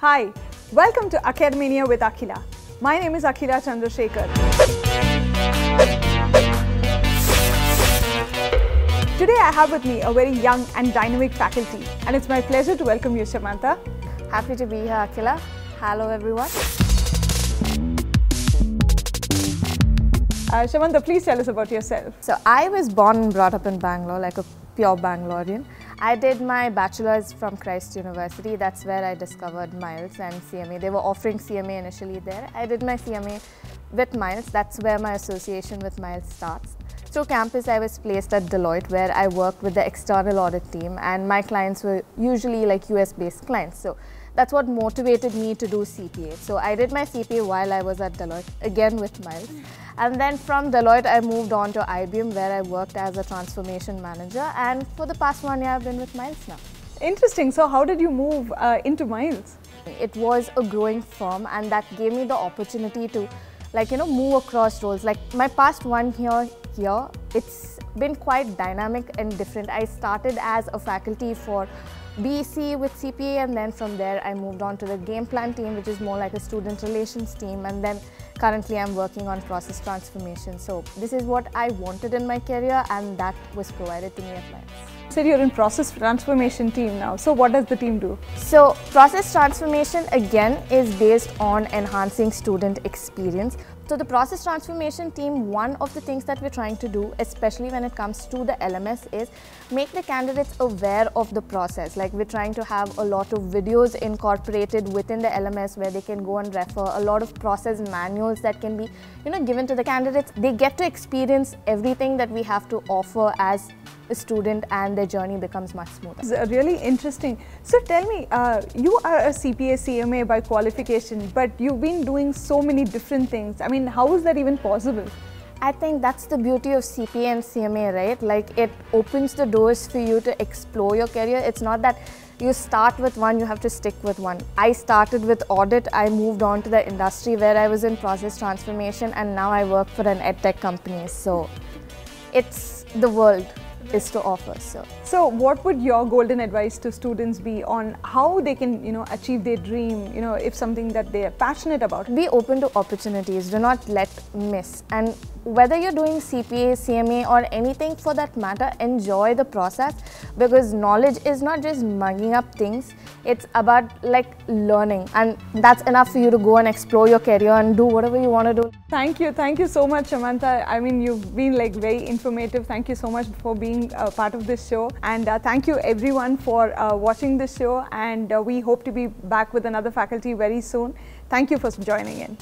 Hi, welcome to Academania with Akhila. My name is Akhila Chandrasekhar. Today I have with me a very young and dynamic faculty and it's my pleasure to welcome you Shamantha. Happy to be here, Akhila. Hello, everyone. Uh, Shamantha, please tell us about yourself. So, I was born and brought up in Bangalore, like a pure Bangalorean. I did my bachelor's from Christ University. That's where I discovered Miles and CMA. They were offering CMA initially there. I did my CMA with Miles. That's where my association with Miles starts. Through campus, I was placed at Deloitte where I worked with the external audit team and my clients were usually like US based clients. So that's what motivated me to do CPA. So I did my CPA while I was at Deloitte, again with Miles. And then from Deloitte, I moved on to IBM where I worked as a transformation manager. And for the past one year, I've been with Miles now. Interesting. So how did you move uh, into Miles? It was a growing firm and that gave me the opportunity to like, you know, move across roles. Like my past one year here, it's been quite dynamic and different. I started as a faculty for BEC with CPA and then from there I moved on to the game plan team which is more like a student relations team and then currently I'm working on process transformation. So this is what I wanted in my career and that was provided to me at. You said you're in process transformation team now. So what does the team do? So process transformation again is based on enhancing student experience. So the process transformation team, one of the things that we're trying to do, especially when it comes to the LMS, is make the candidates aware of the process. Like we're trying to have a lot of videos incorporated within the LMS where they can go and refer, a lot of process manuals that can be, you know, given to the candidates. They get to experience everything that we have to offer as a student and their journey becomes much smoother. It's really interesting. So tell me, uh, you are a CPA CMA by qualification, but you've been doing so many different things. I mean, how is that even possible? I think that's the beauty of CPA and CMA, right? Like it opens the doors for you to explore your career. It's not that you start with one, you have to stick with one. I started with audit, I moved on to the industry where I was in process transformation and now I work for an edtech company. So it's the world is to offer. So, so what would your golden advice to students be on how they can, you know, achieve their dream? You know, if something that they are passionate about. Be open to opportunities. Do not let miss. And whether you're doing CPA, CMA, or anything for that matter, enjoy the process because knowledge is not just mugging up things. It's about like learning, and that's enough for you to go and explore your career and do whatever you want to do. Thank you, thank you so much, Shamantha. I mean, you've been like very informative. Thank you so much for being a part of this show, and uh, thank you everyone for uh, watching this show. And uh, we hope to be back with another faculty very soon. Thank you for joining in.